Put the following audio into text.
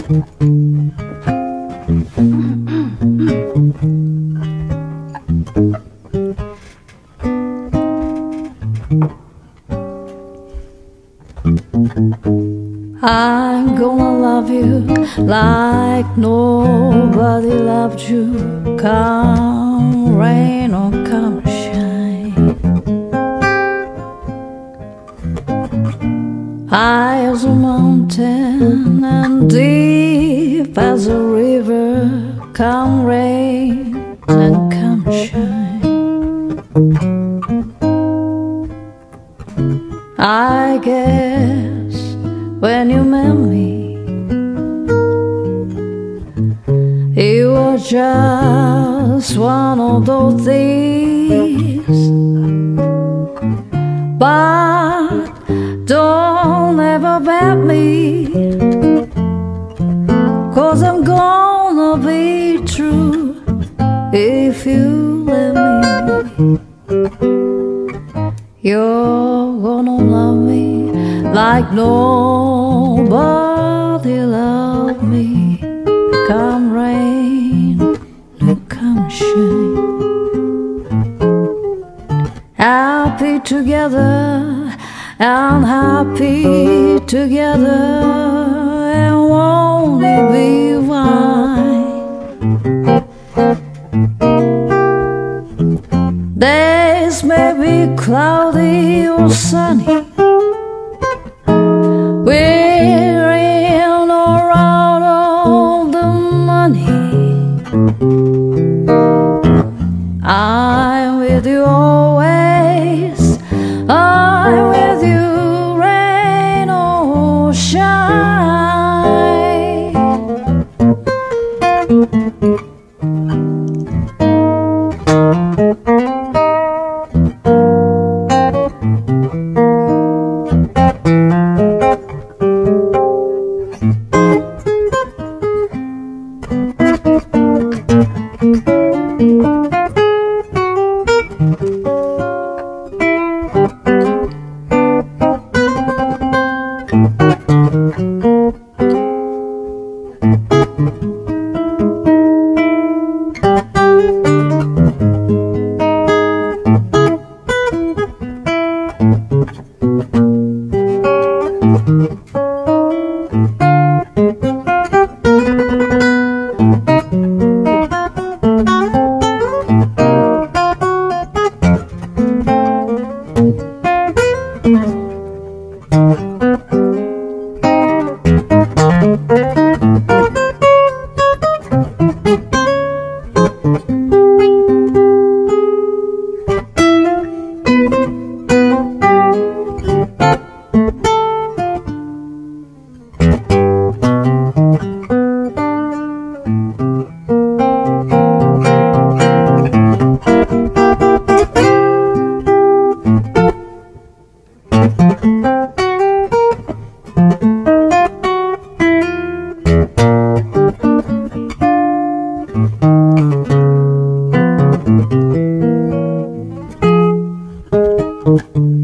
I'm gonna love you like nobody loved you. Come rain or come High as a mountain and deep as a river. Come rain and come shine. I guess when you met me, you were just one of those things. But don't ever me, cause I'm gonna be true if you let me. You're gonna love me like nobody loved me. Come rain, come shine. Happy together and happy together, and won't it be fine? Days may be cloudy or sunny. We're in or out of the money. I'm with you always. Thank mm -hmm. you. Mm-hmm.